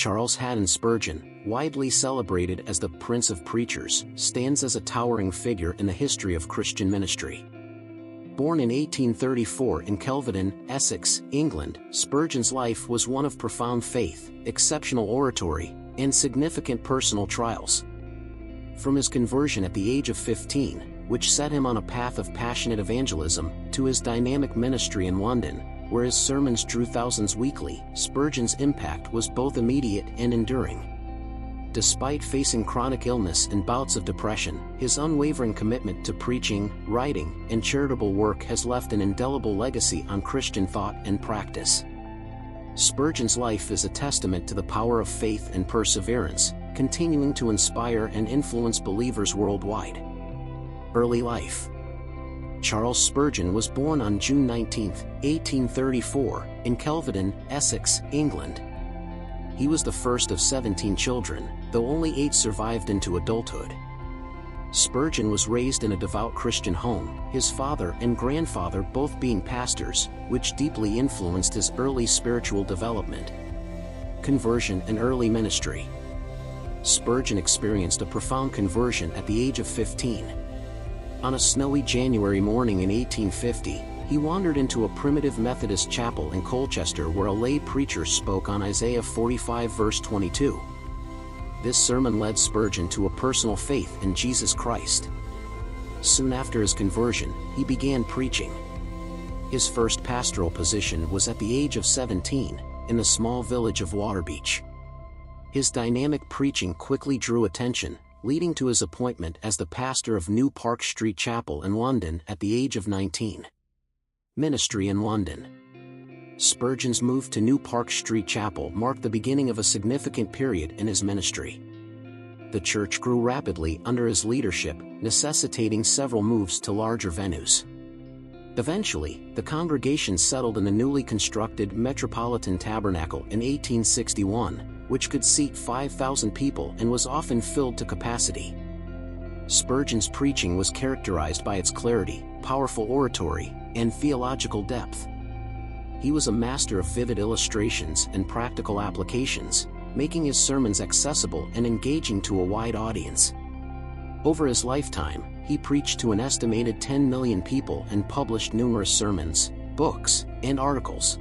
Charles Haddon Spurgeon, widely celebrated as the Prince of Preachers, stands as a towering figure in the history of Christian ministry. Born in 1834 in Kelvedon, Essex, England, Spurgeon's life was one of profound faith, exceptional oratory, and significant personal trials. From his conversion at the age of 15, which set him on a path of passionate evangelism, to his dynamic ministry in London, where his sermons drew thousands weekly, Spurgeon's impact was both immediate and enduring. Despite facing chronic illness and bouts of depression, his unwavering commitment to preaching, writing, and charitable work has left an indelible legacy on Christian thought and practice. Spurgeon's life is a testament to the power of faith and perseverance, continuing to inspire and influence believers worldwide. Early life Charles Spurgeon was born on June 19, 1834, in Kelvedon, Essex, England. He was the first of 17 children, though only eight survived into adulthood. Spurgeon was raised in a devout Christian home, his father and grandfather both being pastors, which deeply influenced his early spiritual development. Conversion and early ministry. Spurgeon experienced a profound conversion at the age of 15. On a snowy January morning in 1850, he wandered into a primitive Methodist chapel in Colchester where a lay preacher spoke on Isaiah 45 verse 22. This sermon led Spurgeon to a personal faith in Jesus Christ. Soon after his conversion, he began preaching. His first pastoral position was at the age of 17, in the small village of Waterbeach. His dynamic preaching quickly drew attention, leading to his appointment as the pastor of New Park Street Chapel in London at the age of 19. Ministry in London Spurgeon's move to New Park Street Chapel marked the beginning of a significant period in his ministry. The church grew rapidly under his leadership, necessitating several moves to larger venues. Eventually, the congregation settled in the newly constructed Metropolitan Tabernacle in 1861, which could seat 5,000 people and was often filled to capacity. Spurgeon's preaching was characterized by its clarity, powerful oratory, and theological depth. He was a master of vivid illustrations and practical applications, making his sermons accessible and engaging to a wide audience. Over his lifetime, he preached to an estimated 10 million people and published numerous sermons, books, and articles.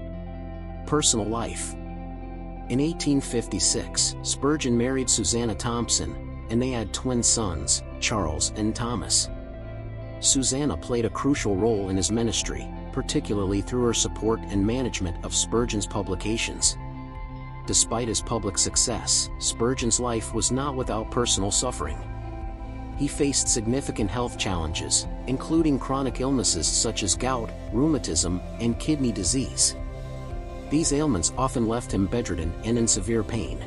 Personal life in 1856, Spurgeon married Susanna Thompson, and they had twin sons, Charles and Thomas. Susanna played a crucial role in his ministry, particularly through her support and management of Spurgeon's publications. Despite his public success, Spurgeon's life was not without personal suffering. He faced significant health challenges, including chronic illnesses such as gout, rheumatism, and kidney disease. These ailments often left him bedridden and in severe pain.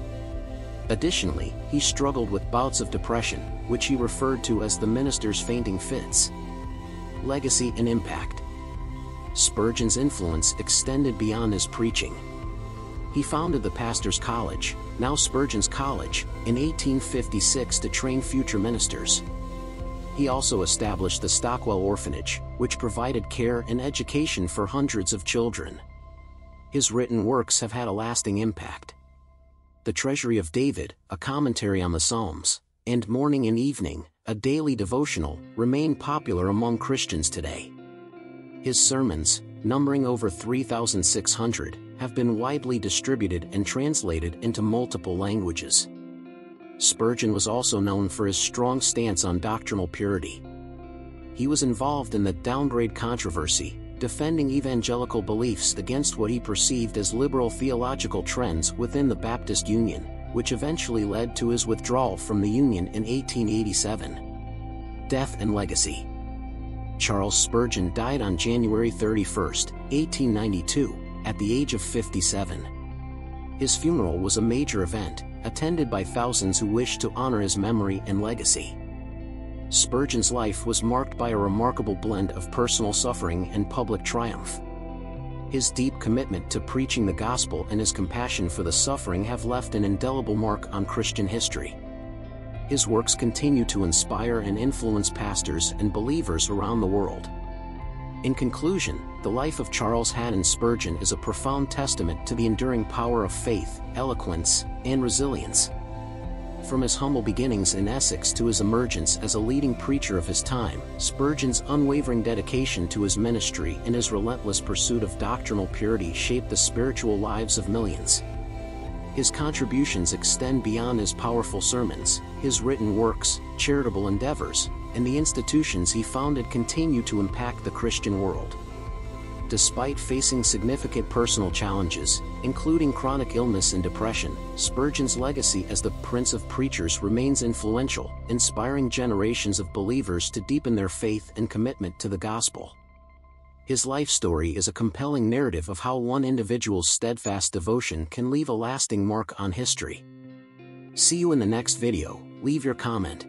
Additionally, he struggled with bouts of depression, which he referred to as the minister's fainting fits. Legacy and impact. Spurgeon's influence extended beyond his preaching. He founded the Pastor's College, now Spurgeon's College, in 1856 to train future ministers. He also established the Stockwell Orphanage, which provided care and education for hundreds of children his written works have had a lasting impact. The Treasury of David, a commentary on the Psalms, and Morning and Evening, a daily devotional, remain popular among Christians today. His sermons, numbering over 3,600, have been widely distributed and translated into multiple languages. Spurgeon was also known for his strong stance on doctrinal purity. He was involved in the downgrade controversy, defending evangelical beliefs against what he perceived as liberal theological trends within the Baptist Union, which eventually led to his withdrawal from the Union in 1887. Death and Legacy Charles Spurgeon died on January 31, 1892, at the age of 57. His funeral was a major event, attended by thousands who wished to honor his memory and legacy. Spurgeon's life was marked by a remarkable blend of personal suffering and public triumph. His deep commitment to preaching the gospel and his compassion for the suffering have left an indelible mark on Christian history. His works continue to inspire and influence pastors and believers around the world. In conclusion, the life of Charles Haddon Spurgeon is a profound testament to the enduring power of faith, eloquence, and resilience. From his humble beginnings in Essex to his emergence as a leading preacher of his time, Spurgeon's unwavering dedication to his ministry and his relentless pursuit of doctrinal purity shaped the spiritual lives of millions. His contributions extend beyond his powerful sermons, his written works, charitable endeavors, and the institutions he founded continue to impact the Christian world. Despite facing significant personal challenges, including chronic illness and depression, Spurgeon's legacy as the Prince of Preachers remains influential, inspiring generations of believers to deepen their faith and commitment to the gospel. His life story is a compelling narrative of how one individual's steadfast devotion can leave a lasting mark on history. See you in the next video, leave your comment,